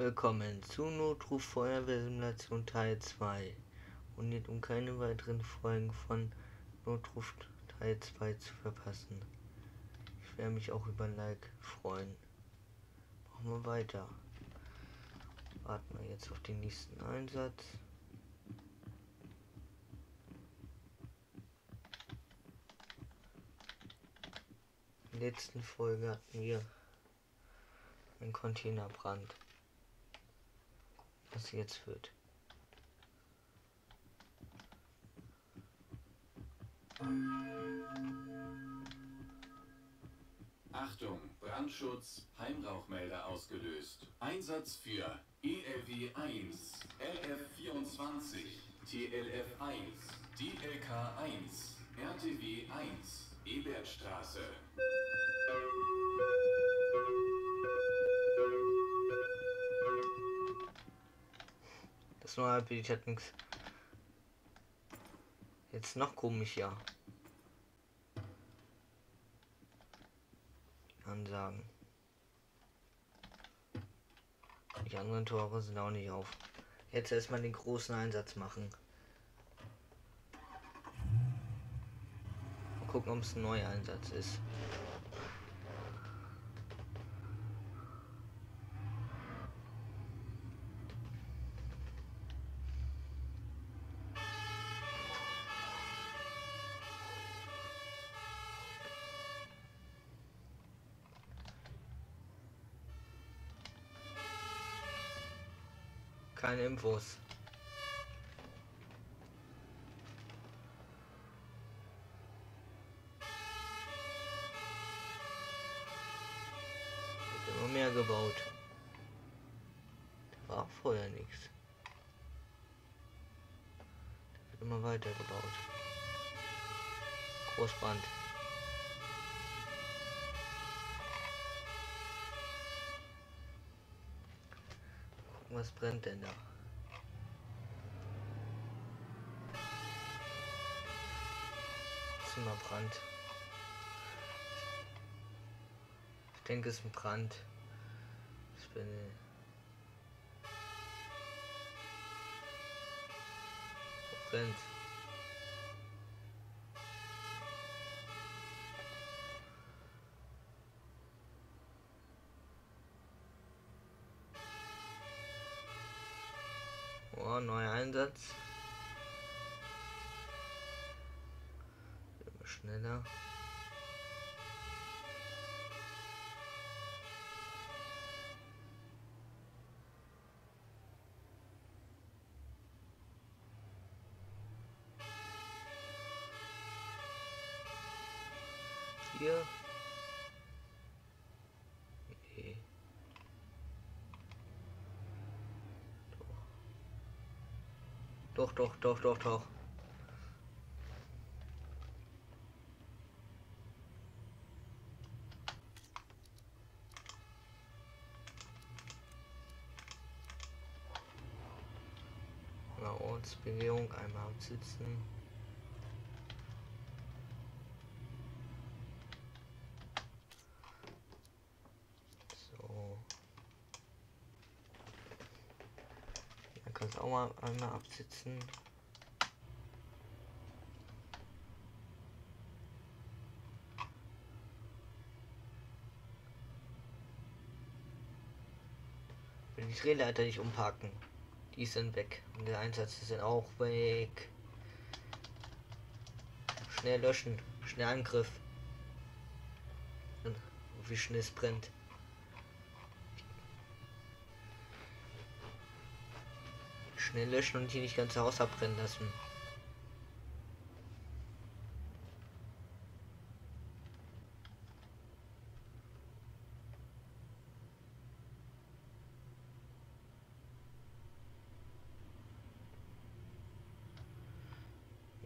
Willkommen zu Notruf Feuerwehrsimulation Teil 2 und jetzt um keine weiteren Folgen von Notruf Teil 2 zu verpassen. Ich werde mich auch über ein Like freuen. Machen wir weiter. Warten wir jetzt auf den nächsten Einsatz. In der letzten Folge hatten wir einen Containerbrand was jetzt wird. Achtung, Brandschutz, Heimrauchmelder ausgelöst. Einsatz für ELW 1, LF 24, TLF 1, DLK 1, RTW 1, Ebertstraße. Das neue Bild hat nichts. Jetzt noch komisch, ja. Ansagen. Die anderen Tore sind auch nicht auf. Jetzt erstmal den großen Einsatz machen. Mal gucken, ob es ein neuer Einsatz ist. Keine Infos. Wird immer mehr gebaut. Da war vorher nichts. Wird immer weiter gebaut. Großbrand. Was brennt denn da? Zimmerbrand. Ich denke, es ist ein Brand. Ich bin. Wo brennt? Oh, neuer Einsatz. Immer schneller. Hier. Doch, doch, doch, doch, doch. Na, Ortsbewegung einmal absitzen. So. Dann kannst du auch mal einmal absitzen. Die Drehleiter nicht umparken. Die sind weg. Und der Einsatz ist auch weg. Schnell löschen. Schnell Angriff. Und wie schnell es brennt. Schnell löschen und hier nicht ganze Haus abbrennen lassen.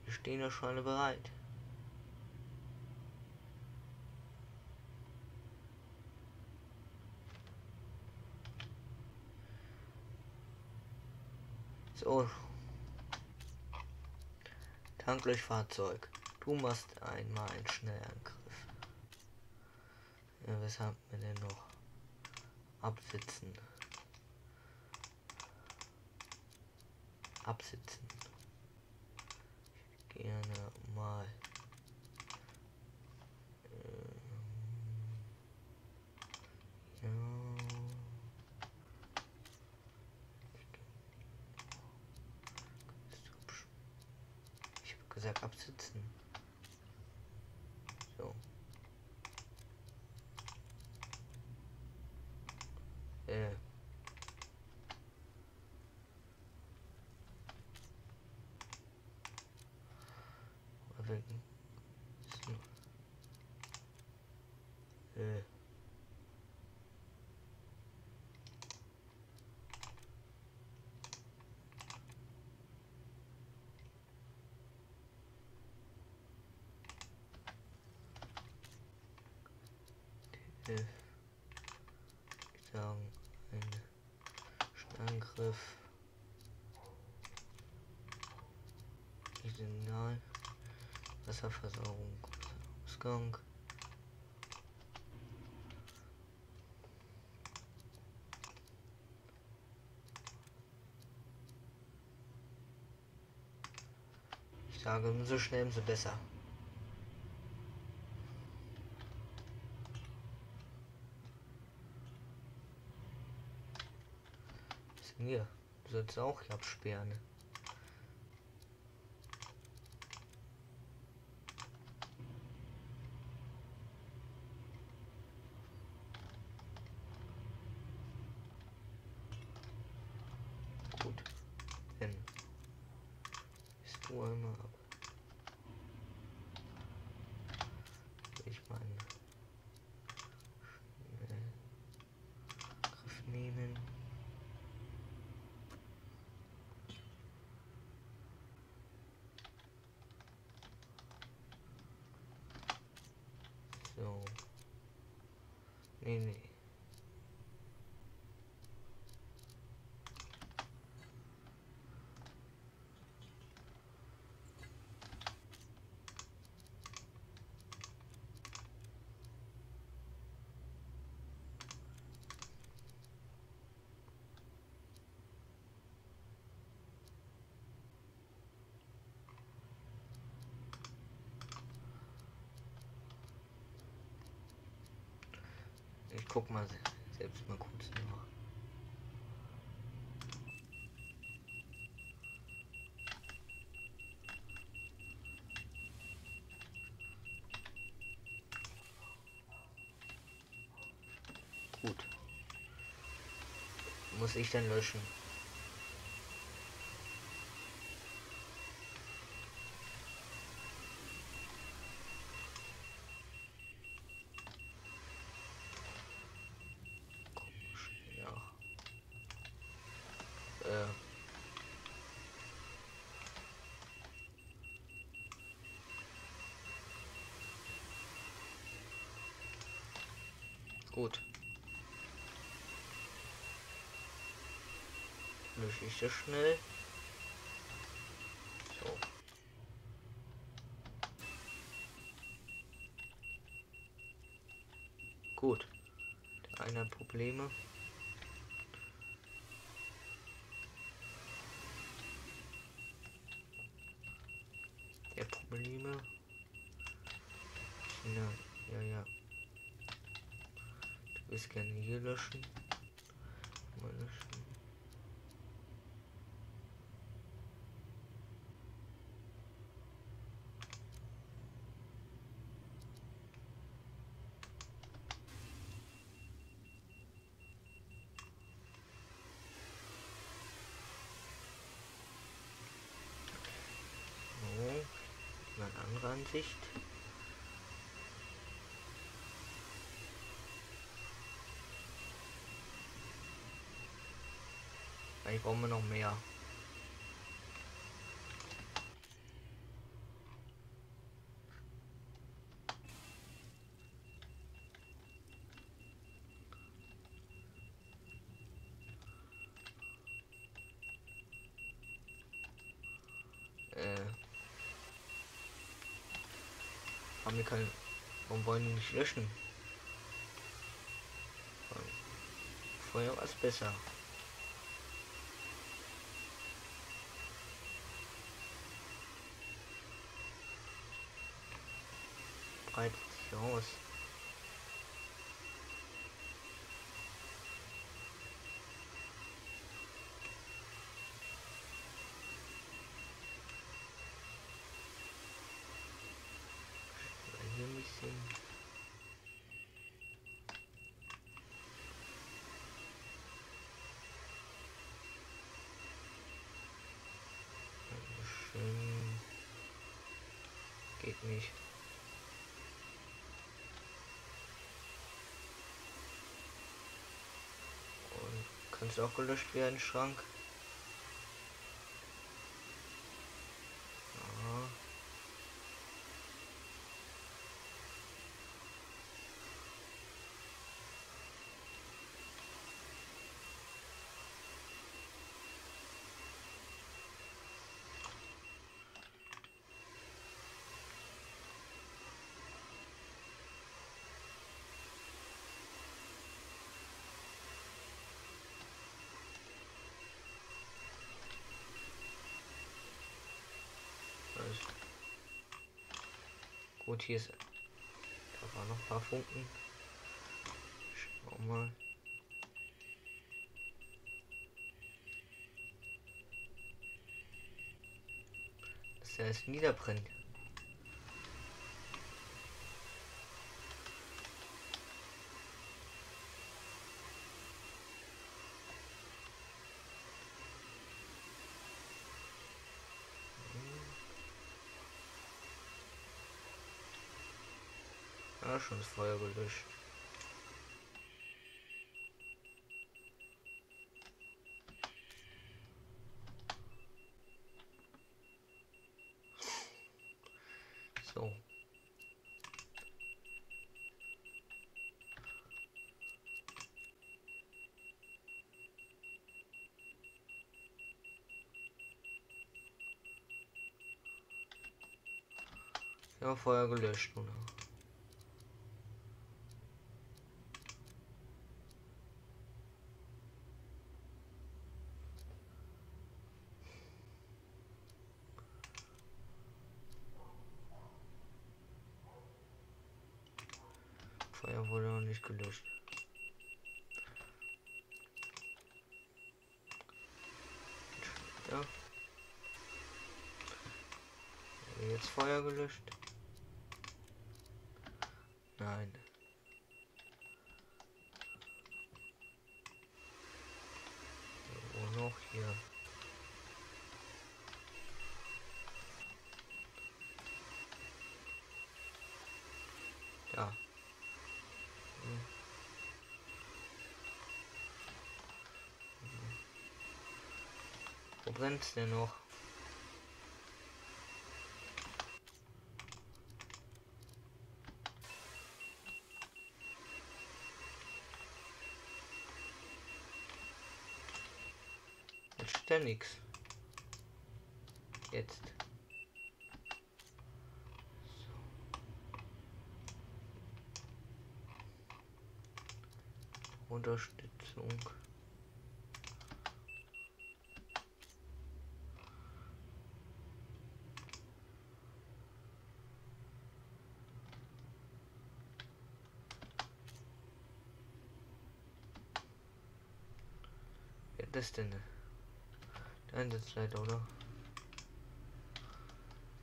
Wir stehen ja schon alle bereit. Oh. So. Tanklöschfahrzeug. Du machst einmal einen Schnellangriff. Ja, was haben wir denn noch? Absitzen. Absitzen. Gerne mal. Ähm. Ja. Ich habe gesagt absitzen. So. Äh. Erwecken. So. Äh. Äh. Ich sagen, ein Angriff. Signal. Wasserversorgung. Ausgang. Ich sage, umso schnell, umso besser. Hier? Du sollst auch hier absperren. Dann bist du einmal ab. Ich meine. Schnell. Griff nehmen. So. Nee, nee. Ich guck mal se- selbst mal kurz nach. Gut. Muss ich dann löschen? Komisch, ja. Äh. Gut. Lösche ich das schnell. So. Gut. Der eine hat Probleme. Der Probleme. Ja, ja, ja. Willst gerne hier löschen. Mal löschen. Ansicht. Eigentlich brauchen wir noch mehr. Äh. Haben wir keine. Warum wollen die nicht löschen? Vorher war es besser. Breitet sich aus. Hier ein bisschen. Schön. Geht nicht. Kannst auch gelöscht werden, Schrank. Ja. Also. Gut, hier ist. Da waren noch ein paar Funken. Schau mal. Dass er es niederbrennt. Ja, schon das Feuer gelöscht. So. Ja, Feuer gelöscht, oder? Feuer wurde noch nicht gelöscht. Ja. Jetzt Feuer gelöscht? Nein. Wo noch hier? Ja. Wo brennt's denn noch? Nix. Jetzt. So. Unterstützung. Das denn? Einsatzleiter, oder?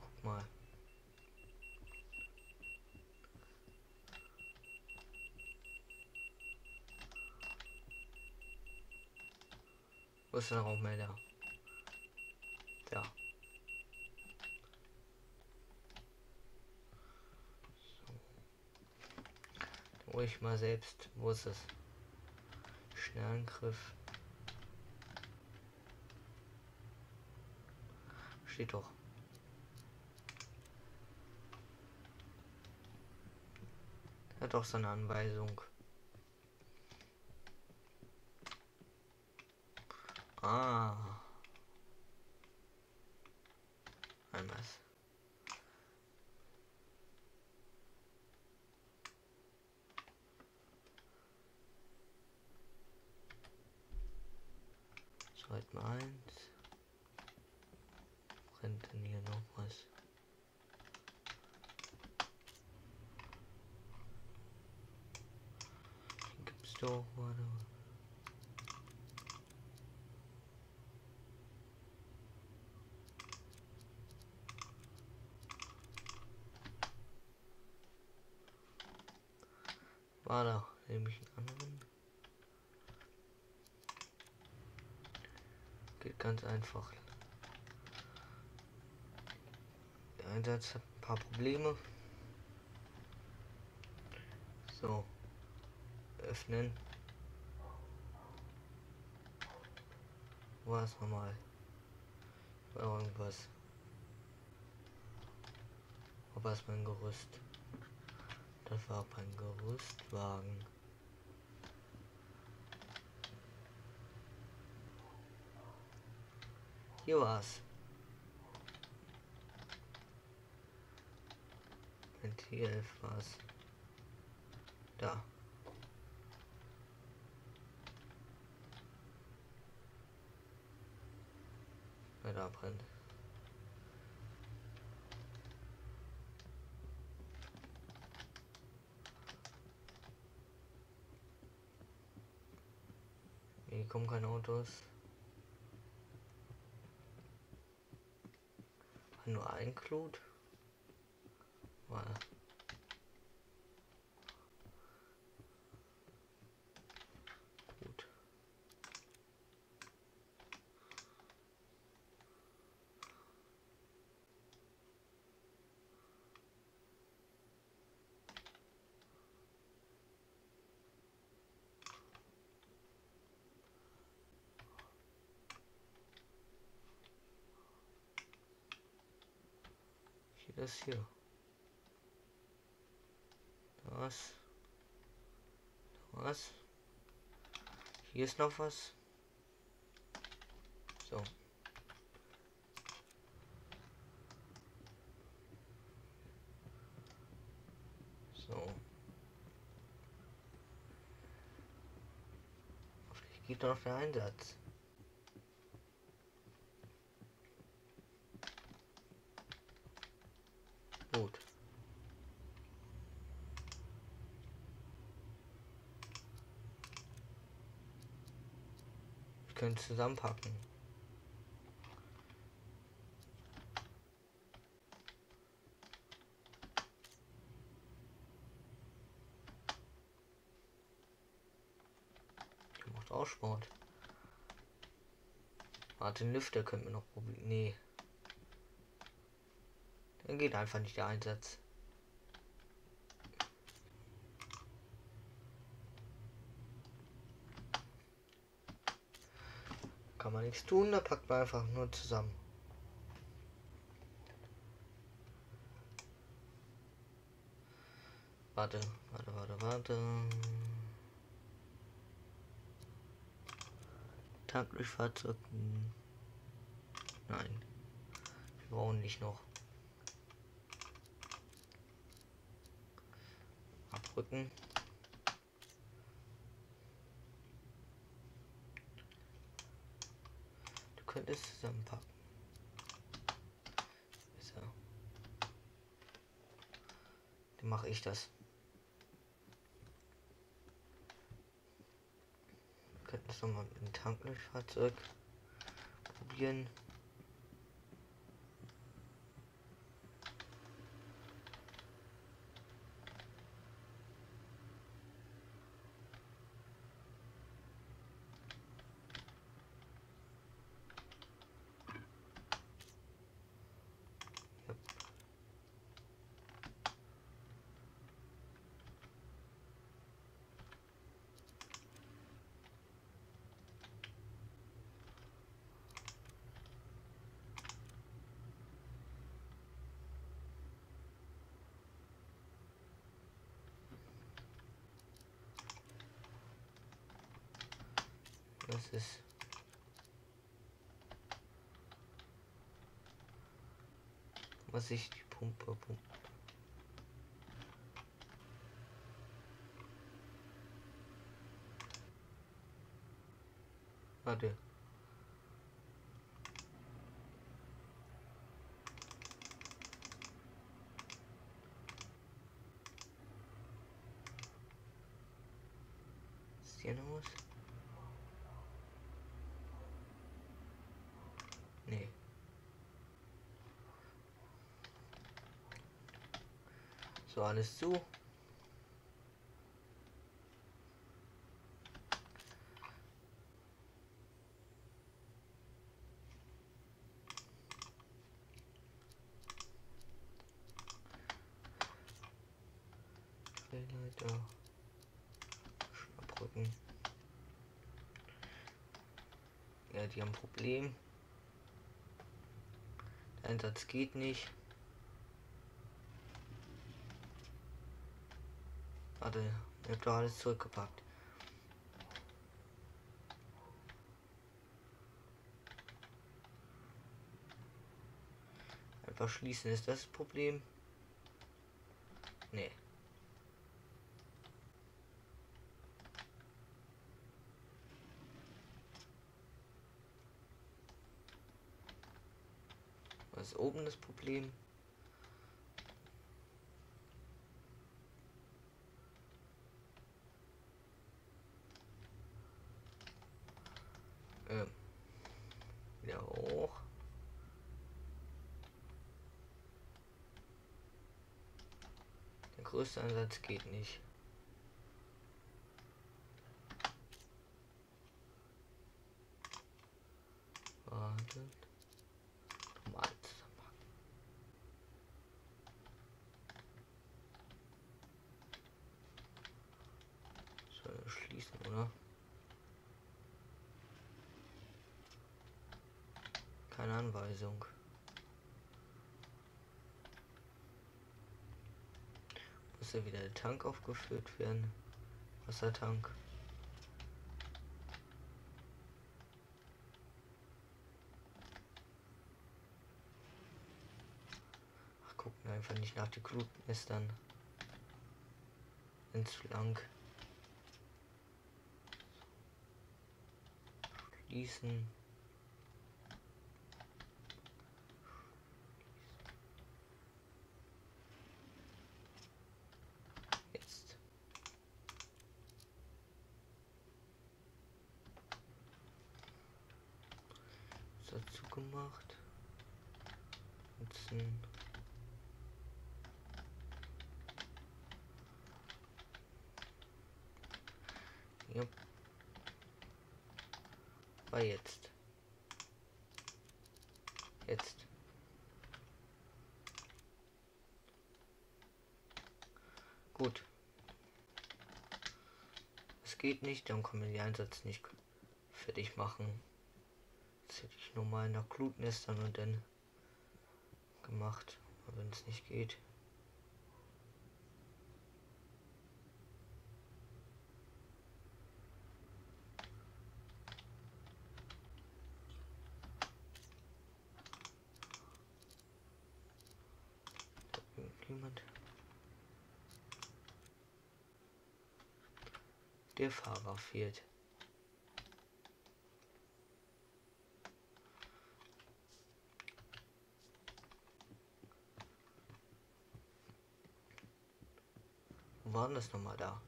Guck mal. Wo ist der Rauchmelder? Da. So. Ruhig mal selbst. Wo ist es? Schnellangriff. Steht doch. Hat doch so eine Anweisung. Ah. Einmal. Zweit mal eins brennt hier noch was? Hier gibt's doch was. War da, nehme ich einen anderen. Geht ganz einfach. Einsatz ein paar Probleme. So. Öffnen. War es nochmal? War irgendwas. Es mein Gerüst. Das war mein Gerüstwagen. Hier war's. Ventil war's. Da. Ja, da brennt. Hier kommen keine Autos. Nur ein Klut. War gut. Hier. Was? Was? Hier ist noch was. So. So. Hoffentlich geht noch der Einsatz. Gut. Können zusammenpacken. Der macht auch Sport. Warte, den Lüfter könnten wir noch probieren. Nee. Dann geht einfach nicht der Einsatz. Kann man nichts tun, da packt man einfach nur zusammen. Warte, warte, warte, warte. Tankdurchfahrzeug. hm. Nein. Wir brauchen nicht noch. Abrücken. Du könntest zusammenpacken. So. Dann mache ich das. Wir könnten es nochmal mit dem Tanklöschfahrzeug probieren. Das ist. Was ich die Pumpe pumpe. Warte. passieren muss? Nee. So, alles zu. Drehleiter. Schnappbrücken. Ja, die haben ein Problem. Der Einsatz geht nicht. Warte, ich hab doch alles zurückgepackt. Einfach schließen ist das Problem. Nee. Was ist oben das Problem? Ähm. Wieder hoch. Einsatz geht nicht. Wartet. Normal zusammenpacken. Soll schließen, oder? Keine Anweisung. Muss ja wieder der Tank aufgefüllt werden. Wassertank. Ach, gucken einfach nicht nach die Glutnestern. Sind zu lang. Schließen. Jetzt. Ist dazu gemacht. Nutzen. Ja. War jetzt. Jetzt. Gut. Es geht nicht, dann können wir den Einsatz nicht fertig machen. Jetzt hätte ich normal nach Glutnestern und dann gemacht. Wenn es nicht geht. Der Fahrer fehlt. War denn das nochmal da?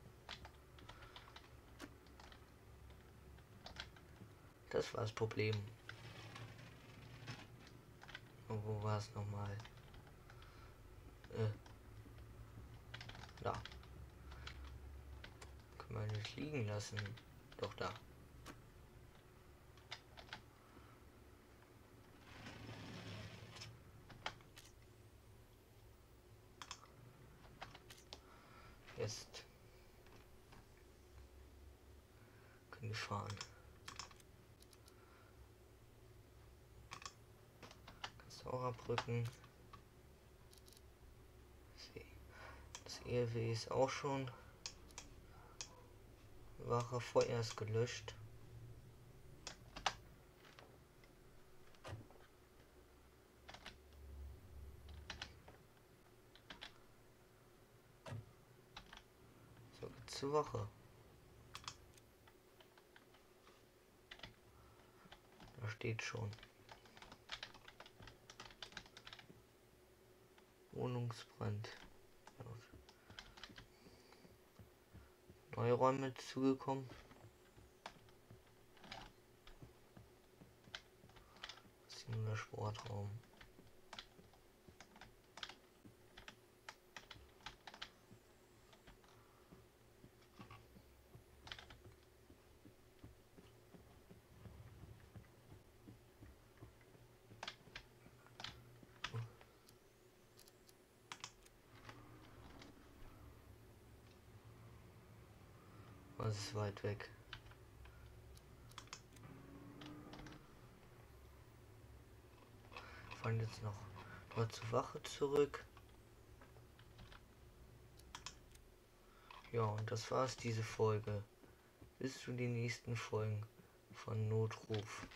Das war das Problem. Und wo war es nochmal? Äh. Da. Kann man nicht liegen lassen. Doch da. Jetzt fahren. Kannst du auch abrücken. Das ERW ist auch schon Wache vorerst gelöscht. Zur Wache. steht schon. Wohnungsbrand. Neue Räume zugekommen. Simulator Sportraum. Weit weg. Fahren jetzt noch mal zur Wache zurück. Ja, und das war's diese Folge. Bis zu den nächsten Folgen von Notruf.